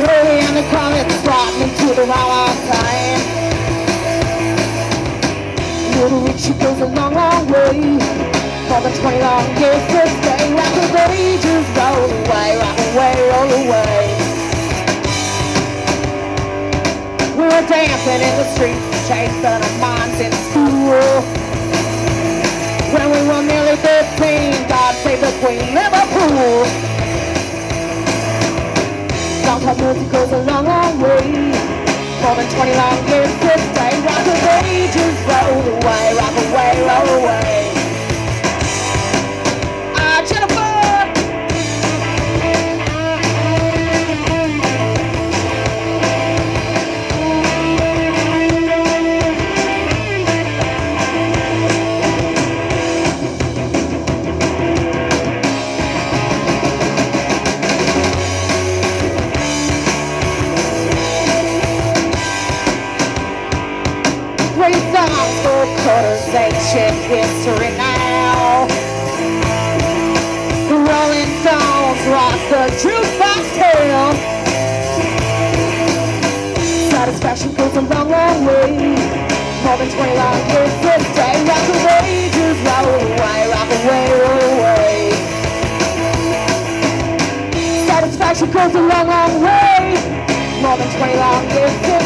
early and the brought me to the time. Little Richie goes a long, long way. For the 20 long years to stay. Rock away, just roll away, away, roll away. We were dancing in the streets, chasing our minds in school. When we were nearly 15, God save the Queen, Music goes a long, long way. More than 20 long years to stay. Rock away, just roll away, rock away. Cutters, history now. The Rolling Stones rock the jukebox tail. Satisfaction goes a long, long way. More than 20 long years to stay. Rock away, just roll away, rock away, roll away. Satisfaction goes a long, long way. More than 20 long years